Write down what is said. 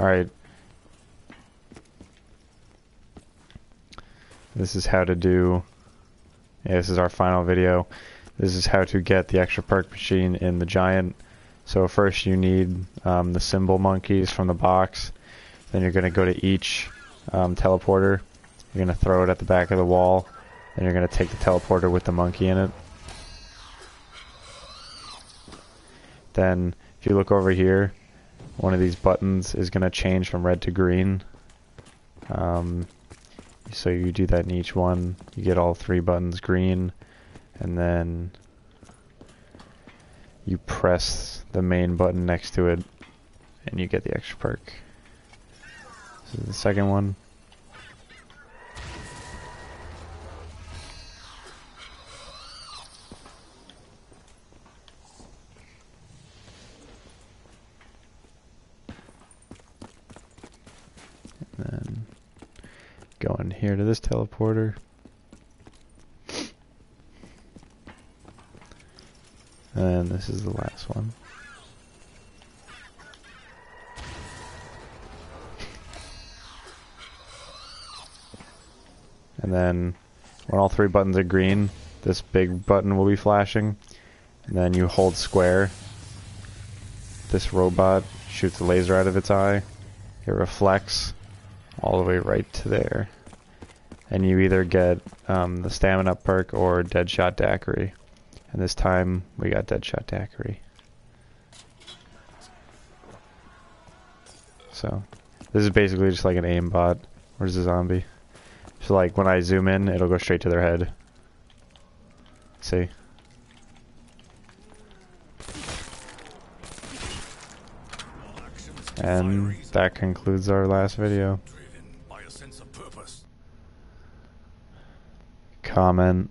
Alright. This is how to do... Yeah, this is our final video. This is how to get the extra perk machine in the giant. So first you need um, the cymbal monkeys from the box. Then you're going to go to each um, teleporter. You're going to throw it at the back of the wall. Then you're going to take the teleporter with the monkey in it. Then if you look over here, one of these buttons is going to change from red to green. Um, so you do that in each one. You get all three buttons green, and then you press the main button next to it, and you get the extra perk. This is the second one. Go in here to this teleporter. And this is the last one. And then when all three buttons are green, this big button will be flashing. And then you hold square. This robot shoots a laser out of its eye. It reflects all the way right to there. And you either get um, the stamina perk or Deadshot Daiquiri. And this time we got Deadshot Daiquiri. So this is basically just like an aimbot. Where's the zombie? So like when I zoom in, it'll go straight to their head. See? And that concludes our last video. Comment.